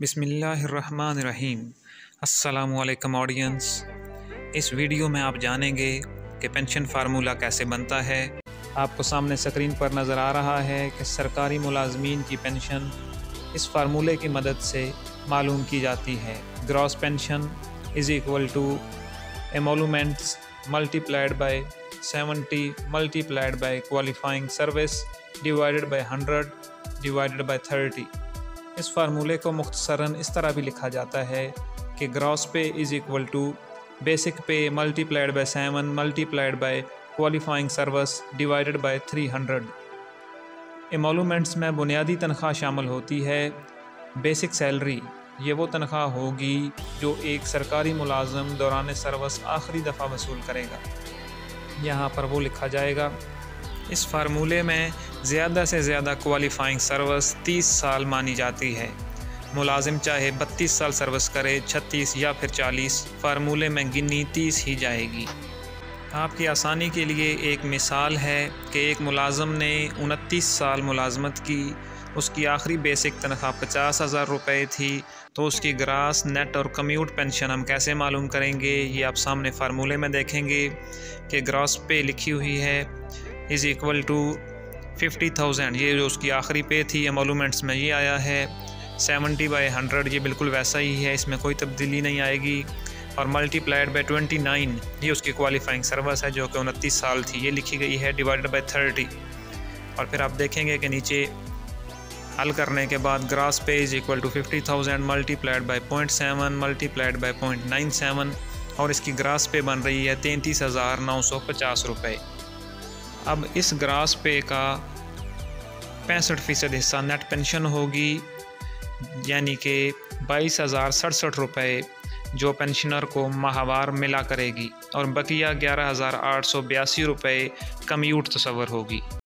बिसमीम असलकम ऑडियंस। इस वीडियो में आप जानेंगे कि पेंशन फार्मूला कैसे बनता है। आपको सामने स्क्रीन पर नज़र आ रहा है कि सरकारी मुलाजमीन की पेंशन इस फार्मूले की मदद से मालूम की जाती है। Gross pension is equal to emoluments multiplied by 70 multiplied by qualifying service divided by 100 divided by 30 इस फार्मूले को मुख्तसरा इस तरह भी लिखा जाता है कि gross pay is equal to basic pay multiplied by seven multiplied by qualifying service divided by three hundred emoluments में बुनियादी तनख्वाह शामिल होती है। बेसिक सैलरी, ये वो तनख्वाह होगी जो एक सरकारी मुलाजम दौरान सर्विस आखिरी दफ़ा वसूल करेगा। यहाँ पर वो लिखा जाएगा इस फार्मूले में ज़्यादा से ज़्यादा क्वालिफाइंग सर्विस 30 साल मानी जाती है। मुलाजिम चाहे 32 साल सर्विस करे 36 या फिर 40 फार्मूले में गिनी 30 ही जाएगी। आपकी आसानी के लिए एक मिसाल है कि एक मुलाजम ने उनतीस साल मुलाजमत की, उसकी आखिरी बेसिक तनख्वाह पचास हज़ार रुपये थी तो उसकी ग्रास नेट और कम्यूट पेंशन हम कैसे मालूम करेंगे? ये आप सामने फार्मूले में देखेंगे कि ग्रास पे लिखी हुई है। Is equal to fifty thousand ये जो उसकी आखिरी पे थी एमोलूमेंट्स में ये आया है। सेवेंटी बाई हंड्रेड ये बिल्कुल वैसा ही है, इसमें कोई तब्दीली नहीं आएगी। और मल्टीप्लाइड बाई ट्वेंटी नाइन ये उसकी क्वालिफाइंग सर्विस है, जो कि उनतीस साल थी। ये लिखी गई है डिवाइडेड बाई थर्टी और फिर आप देखेंगे कि नीचे हल करने के बाद gross pay is equal to fifty thousand multiplied by point seven multiplied by point nine seven और इसकी ग्रास पे बन रही है तैंतीस हज़ार नौ सौ पचास रुपये अब इस ग्रास पे का पैंसठ फ़ीसद हिस्सा नेट पेंशन होगी, यानी कि बाईस हज़ार सड़सठ रुपये जो पेंशनर को माहवार मिला करेगी, और बकिया ग्यारह हज़ार आठ सौ बयासी रुपये कम्यूट तस्वर होगी।